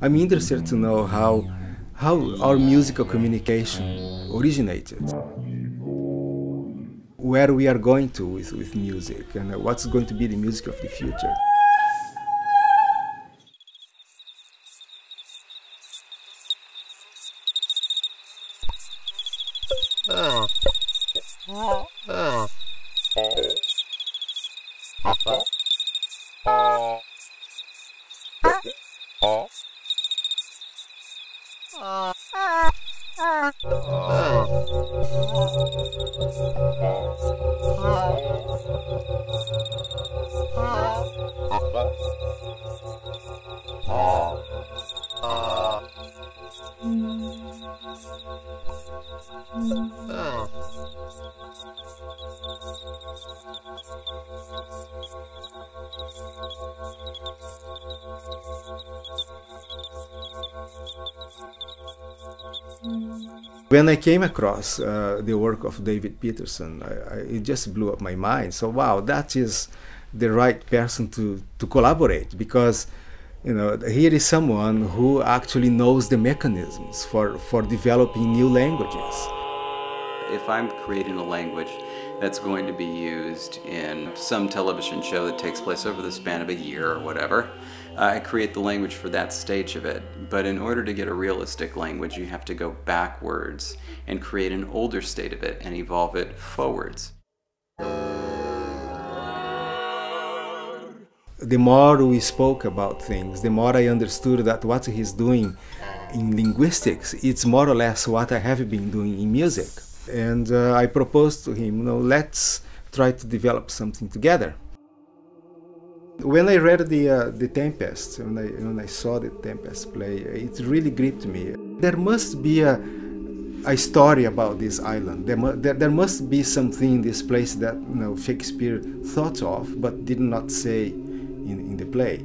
I'm interested to know how, how our musical communication originated, where we are going to with, with music, and what's going to be the music of the future. Uh. Uh. Uh. This is When I came across uh, the work of David Peterson, I, I, it just blew up my mind. So wow, that is the right person to, to collaborate because you know here is someone who actually knows the mechanisms for, for developing new languages. If I'm creating a language that's going to be used in some television show that takes place over the span of a year or whatever, I create the language for that stage of it. But in order to get a realistic language, you have to go backwards and create an older state of it and evolve it forwards. The more we spoke about things, the more I understood that what he's doing in linguistics, it's more or less what I have been doing in music. And uh, I proposed to him, you know, let's try to develop something together. When I read the uh, the Tempest, when I when I saw the Tempest play, it really gripped me. There must be a a story about this island. There, there, there must be something in this place that you know, Shakespeare thought of but did not say in, in the play.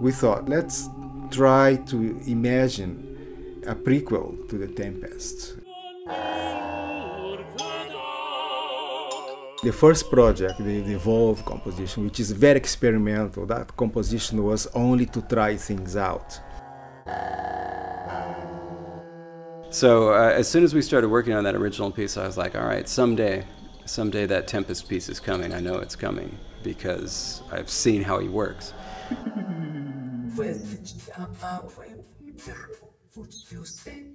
We thought, let's try to imagine a prequel to the Tempest. The first project, the, the Evolve composition, which is very experimental, that composition was only to try things out. So uh, as soon as we started working on that original piece, I was like, all right, someday, someday that Tempest piece is coming. I know it's coming because I've seen how he works.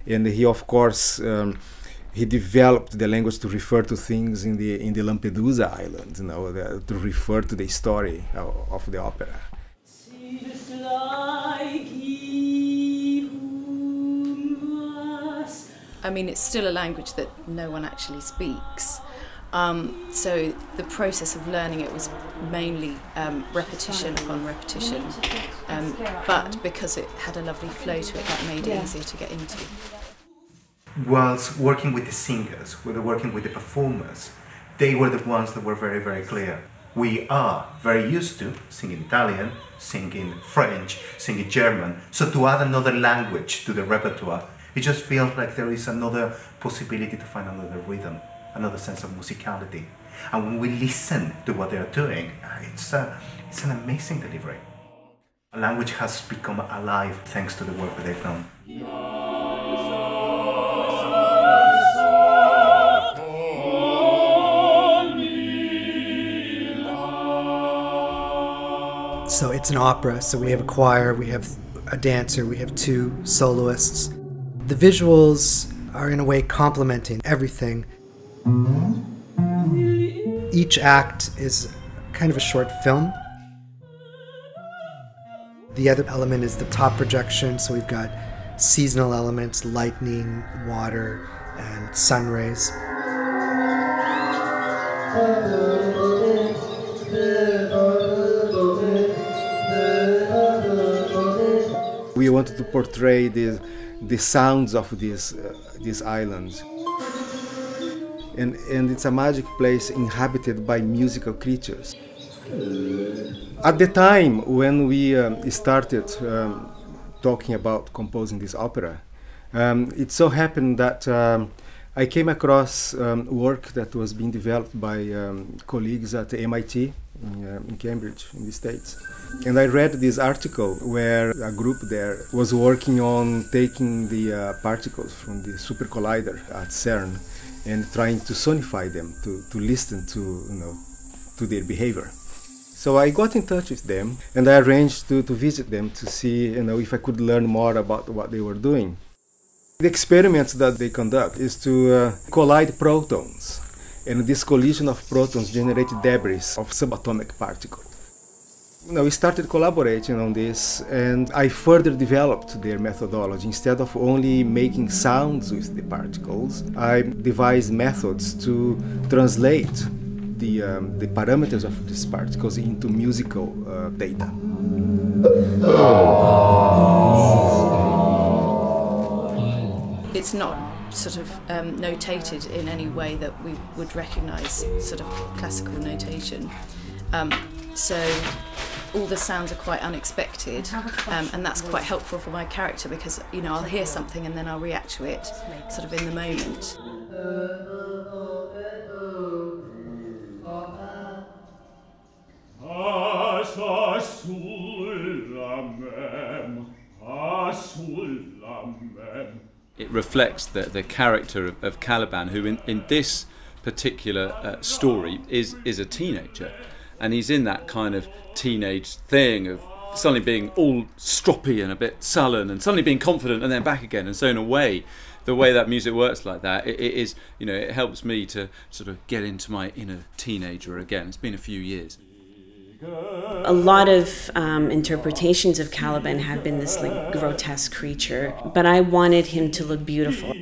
and he, of course, um, he developed the language to refer to things in the in the Lampedusa island, you know, the, to refer to the story of, of the opera. I mean, it's still a language that no one actually speaks. Um, so the process of learning it was mainly um, repetition upon repetition. Um, but because it had a lovely flow to it, that made it easier to get into whilst working with the singers, whether working with the performers, they were the ones that were very, very clear. We are very used to singing Italian, singing French, singing German, so to add another language to the repertoire, it just feels like there is another possibility to find another rhythm, another sense of musicality. And when we listen to what they're doing, uh, it's, a, it's an amazing delivery. A language has become alive thanks to the work that they've done. So it's an opera, so we have a choir, we have a dancer, we have two soloists. The visuals are in a way complementing everything. Each act is kind of a short film. The other element is the top projection, so we've got seasonal elements, lightning, water, and sun rays. Wanted to portray the, the sounds of these, uh, these islands. And, and it's a magic place inhabited by musical creatures. At the time when we um, started um, talking about composing this opera, um, it so happened that um, I came across um, work that was being developed by um, colleagues at MIT in, uh, in Cambridge, in the States. And I read this article where a group there was working on taking the uh, particles from the super collider at CERN and trying to sonify them, to, to listen to, you know, to their behavior. So I got in touch with them and I arranged to, to visit them to see you know, if I could learn more about what they were doing. The experiments that they conduct is to uh, collide protons and this collision of protons generated debris of subatomic particles. Know, we started collaborating on this and I further developed their methodology. Instead of only making sounds with the particles, I devised methods to translate the, um, the parameters of these particles into musical uh, data. It's not sort of um, notated in any way that we would recognise sort of classical notation. Um, so all the sounds are quite unexpected um, and that's quite helpful for my character because you know I'll hear something and then I'll react to it sort of in the moment. It reflects the, the character of, of Caliban, who in, in this particular uh, story is, is a teenager. And he's in that kind of teenage thing of suddenly being all stroppy and a bit sullen and suddenly being confident and then back again. And so, in a way, the way that music works like that, it, it is, you know, it helps me to sort of get into my inner teenager again. It's been a few years. A lot of um, interpretations of Caliban have been this like grotesque creature, but I wanted him to look beautiful.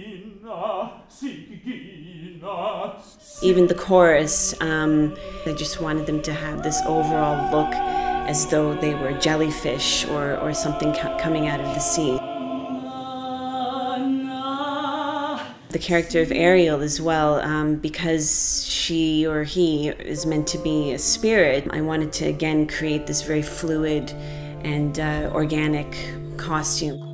Even the chorus, um, I just wanted them to have this overall look as though they were jellyfish or, or something coming out of the sea. The character of Ariel as well, um, because she or he is meant to be a spirit. I wanted to again create this very fluid and uh, organic costume.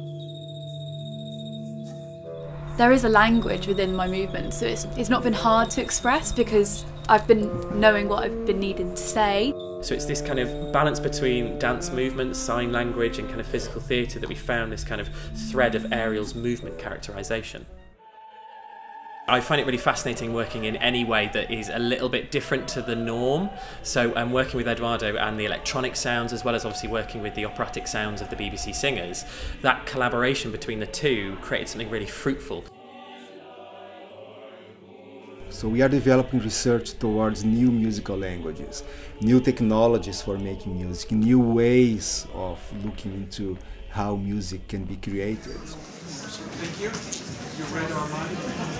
There is a language within my movement, so it's, it's not been hard to express because I've been knowing what I've been needing to say. So it's this kind of balance between dance movement, sign language, and kind of physical theatre that we found this kind of thread of Ariel's movement characterisation. I find it really fascinating working in any way that is a little bit different to the norm. So I'm um, working with Eduardo and the electronic sounds, as well as obviously working with the operatic sounds of the BBC singers. That collaboration between the two created something really fruitful. So we are developing research towards new musical languages, new technologies for making music, new ways of looking into how music can be created. Thank you. You read our mind.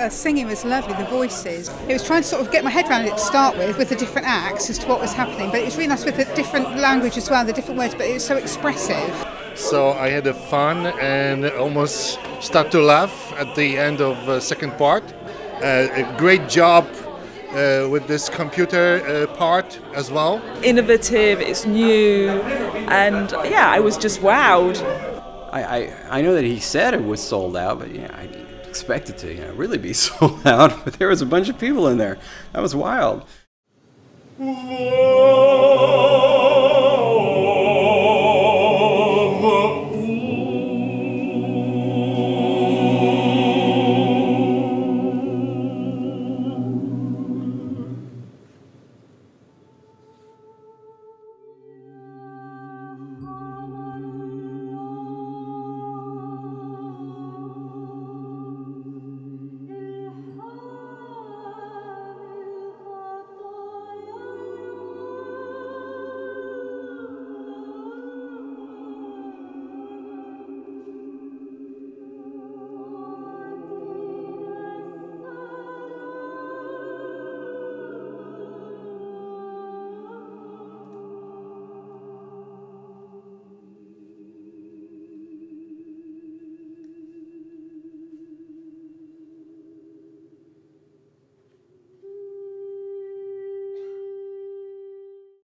Uh, singing was lovely, the voices. It was trying to sort of get my head around it to start with, with the different acts as to what was happening. But it was really nice with the different language as well, the different words, but it was so expressive. So I had a fun and almost start to laugh at the end of the second part. Uh, a great job uh, with this computer uh, part as well. Innovative, it's new, and yeah, I was just wowed. I, I, I know that he said it was sold out, but yeah, I expected to you know, really be sold out. But there was a bunch of people in there. That was wild. Whoa.